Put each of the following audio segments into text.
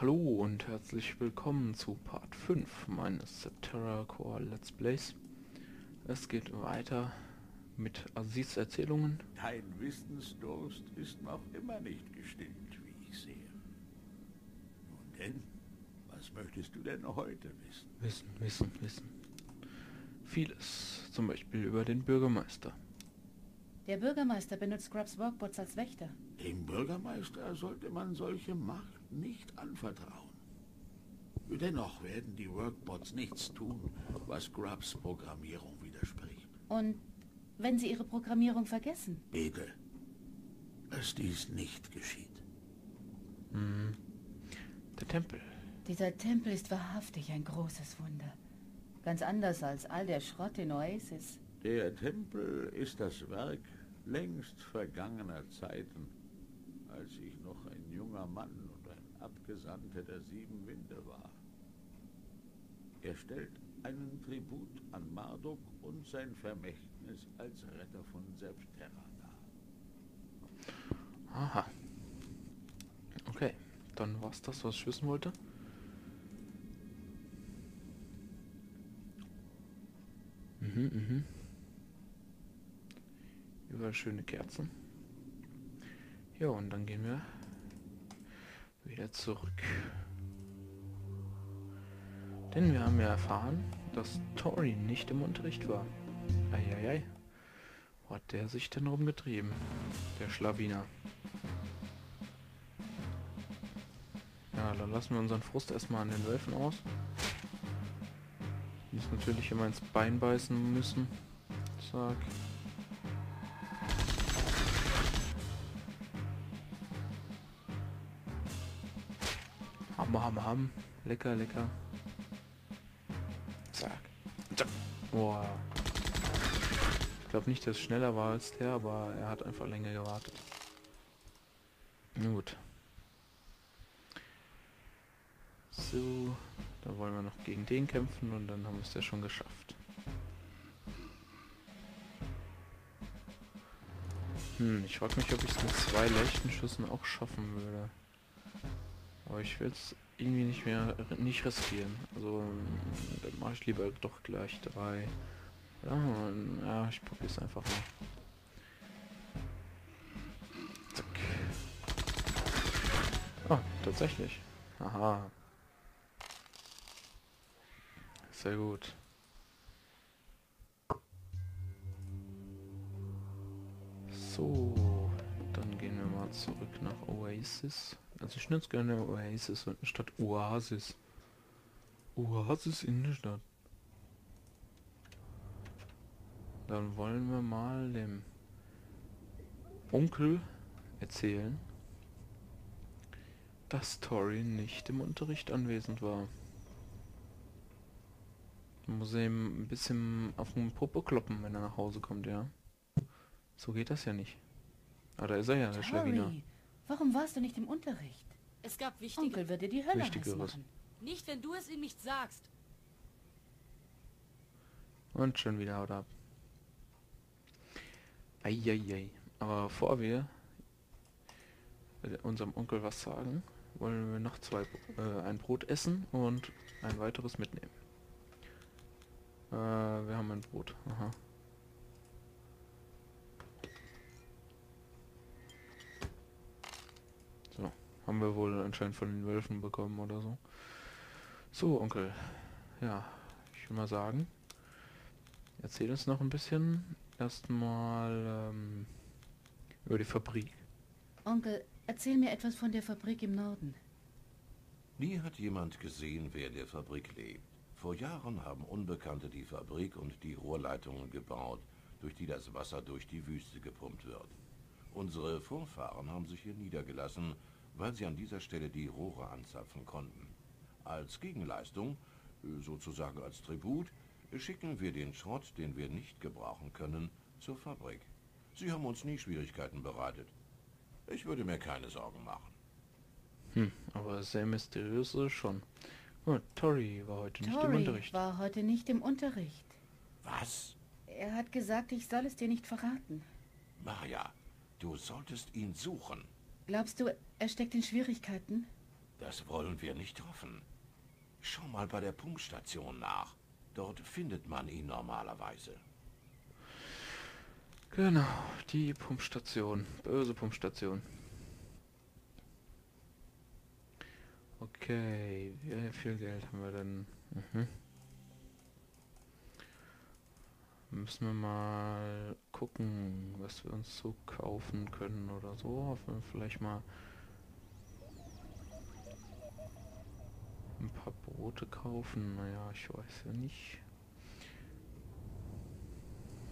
Hallo und herzlich willkommen zu Part 5 meines Septerra Core Let's Plays. Es geht weiter mit Aziz Erzählungen. Dein Wissensdurst ist noch immer nicht gestillt, wie ich sehe. Nun denn, was möchtest du denn heute wissen? Wissen, wissen, wissen. Vieles, zum Beispiel über den Bürgermeister. Der Bürgermeister benutzt Grubs Workbots als Wächter. Dem Bürgermeister sollte man solche Macht nicht anvertrauen. Dennoch werden die Workbots nichts tun, was Grubs Programmierung widerspricht. Und wenn sie ihre Programmierung vergessen? Bete, dass dies nicht geschieht. Hm. Der Tempel. Dieser Tempel ist wahrhaftig ein großes Wunder. Ganz anders als all der Schrott in Oasis. Der Tempel ist das Werk längst vergangener Zeiten, als ich noch ein junger Mann und ein Abgesandter der Sieben Winde war. Er stellt einen Tribut an Marduk und sein Vermächtnis als Retter von Selbstterra dar. Aha. Okay, dann war's das, was ich wissen wollte. Mhm, mhm. Überall schöne Kerzen. Ja, und dann gehen wir wieder zurück. Denn wir haben ja erfahren, dass Tori nicht im Unterricht war. Eieiei. Wo hat der sich denn rumgetrieben? Der Schlawiner. Ja, dann lassen wir unseren Frust erstmal an den Wölfen aus. Die ist natürlich immer ins Bein beißen müssen. Zack. Ham, ham, ham. Lecker, lecker. Zack. Boah. Ich glaube nicht, dass es schneller war als der, aber er hat einfach länger gewartet. Gut. So, da wollen wir noch gegen den kämpfen und dann haben wir es ja schon geschafft. Hm, ich frage mich, ob ich es mit zwei leichten Schüssen auch schaffen würde. Aber ich will es irgendwie nicht mehr nicht riskieren. Also dann mache ich lieber doch gleich drei. Ja, ja ich probiere es einfach mal. Zack. Ah, tatsächlich. Aha. Sehr gut. So, dann gehen wir mal zurück nach Oasis. Also ich nutze gerne Oasis statt Oasis. Oasis in der Stadt. Dann wollen wir mal dem Onkel erzählen, dass Tori nicht im Unterricht anwesend war. Muss ihm ein bisschen auf den Popo kloppen, wenn er nach Hause kommt, ja. So geht das ja nicht. Aber da ist er ja, der Schlawiner. Warum warst du nicht im Unterricht? Es gab wichtige... Onkel würde die Hölle heiß machen. Nicht, wenn du es ihm nicht sagst. Und schon wieder haut ab. Eieiei. Aber bevor wir äh, unserem Onkel was sagen, wollen wir noch zwei äh, ein Brot essen und ein weiteres mitnehmen. Äh, wir haben ein Brot. Aha. So, haben wir wohl anscheinend von den Wölfen bekommen oder so. So, Onkel. Ja, ich will mal sagen, erzähl uns noch ein bisschen erstmal ähm, über die Fabrik. Onkel, erzähl mir etwas von der Fabrik im Norden. Nie hat jemand gesehen, wer in der Fabrik lebt. Vor Jahren haben Unbekannte die Fabrik und die Rohrleitungen gebaut, durch die das Wasser durch die Wüste gepumpt wird. Unsere Vorfahren haben sich hier niedergelassen, weil sie an dieser Stelle die Rohre anzapfen konnten. Als Gegenleistung, sozusagen als Tribut, schicken wir den Schrott, den wir nicht gebrauchen können, zur Fabrik. Sie haben uns nie Schwierigkeiten bereitet. Ich würde mir keine Sorgen machen. Hm, aber sehr mysteriös ist es schon. Gut, Tori war heute nicht im Tori Unterricht. war heute nicht im Unterricht. Was? Er hat gesagt, ich soll es dir nicht verraten. Maja, du solltest ihn suchen. Glaubst du, er steckt in Schwierigkeiten? Das wollen wir nicht hoffen. Schau mal bei der Pumpstation nach. Dort findet man ihn normalerweise. Genau, die Pumpstation. Böse Pumpstation. Okay, wie viel Geld haben wir denn? Mhm. Müssen wir mal gucken, was wir uns so kaufen können oder so. Ob wir vielleicht mal ein paar Brote kaufen. Naja, ich weiß ja nicht.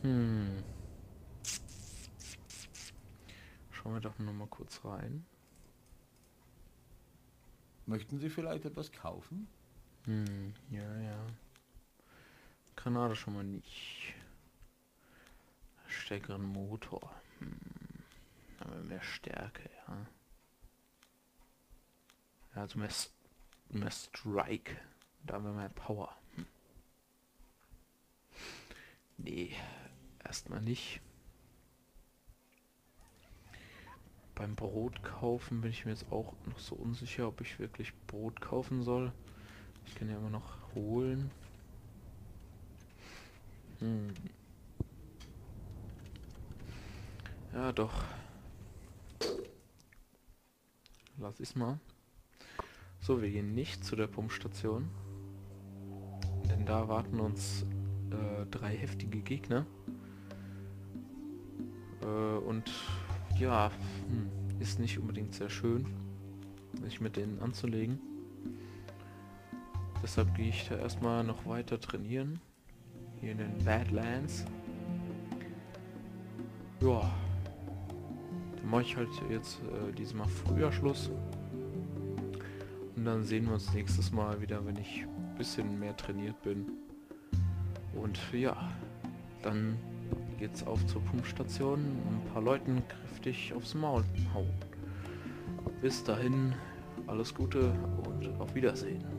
Hm. Schauen wir doch noch mal kurz rein. Möchten Sie vielleicht etwas kaufen? Hm, ja, ja. Granate schon mal nicht. Stärkeren Motor. Hm. Aber mehr Stärke, ja. Also mehr, S- mehr Strike. Da haben wir mehr Power. Hm. Nee, erstmal nicht. Beim Brot kaufen bin ich mir jetzt auch noch so unsicher, ob ich wirklich Brot kaufen soll. Ich kann ja immer noch holen. Hm. Ja, doch. Lass ich's mal. So, wir gehen nicht zu der Pumpstation. Denn da warten uns äh, drei heftige Gegner. Äh, und ja, hm, ist nicht unbedingt sehr schön, sich mit denen anzulegen. Deshalb gehe ich da erstmal noch weiter trainieren. Hier in den Badlands. Ja. Dann mache ich halt jetzt äh, diesmal früher Schluss. Und dann sehen wir uns nächstes Mal wieder, wenn ich ein bisschen mehr trainiert bin. Und ja, dann geht's auf zur Pumpstation. Ein paar Leuten kräftig aufs Maul hauen. Bis dahin, alles Gute und auf Wiedersehen.